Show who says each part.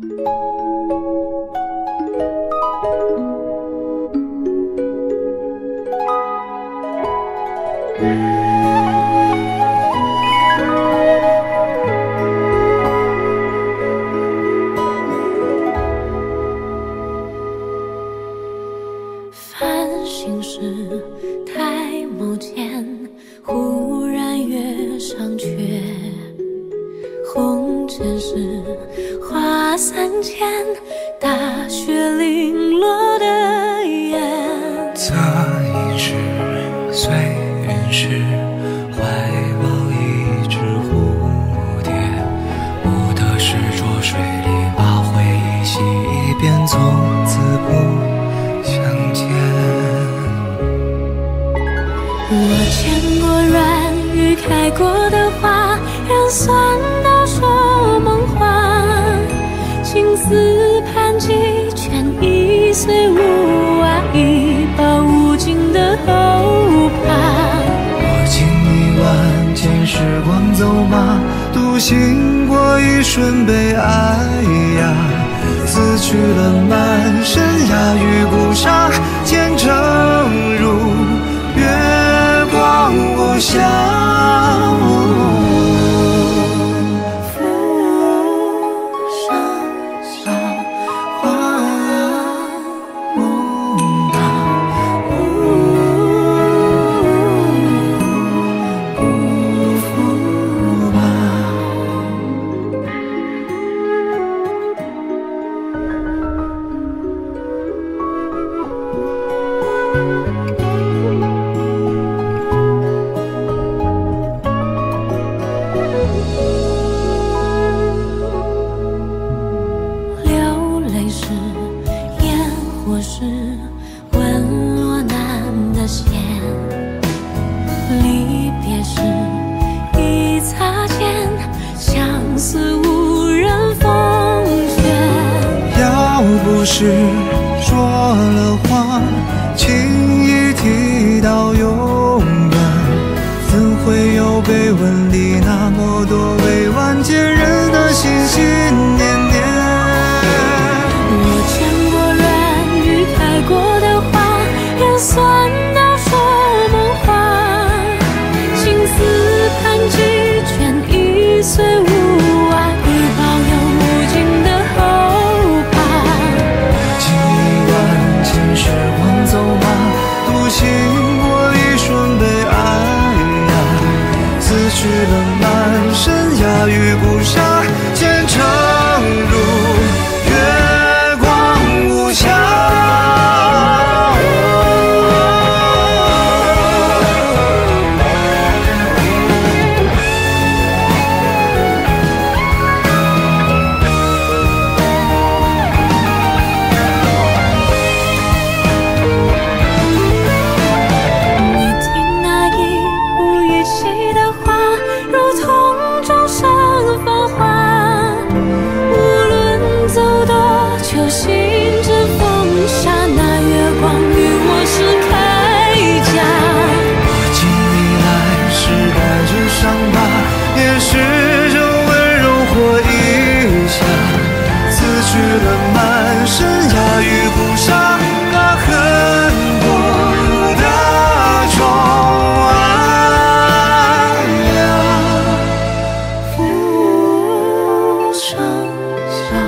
Speaker 1: 繁星时，抬眸间，忽然月上缺。红尘时，花三千，大雪零落的眼。
Speaker 2: 侧影时，随云时，怀抱一只蝴蝶。不得是浊水里，把回忆洗一遍，从此不相见。
Speaker 1: 我见过软语开过的花，人算到丝盘几卷，一岁无啊，一报无尽的后怕。
Speaker 2: 我经历万千时光走马，独行过一瞬悲哀呀。撕去了满身雅与孤沙，前程如月光无暇。不是说了话，轻易提到永远，怎会有碑文里那么多未完结人的心心念念？
Speaker 1: 我见过软语开过的花，也算
Speaker 2: 去了满身雅与孤沙，
Speaker 1: Christ.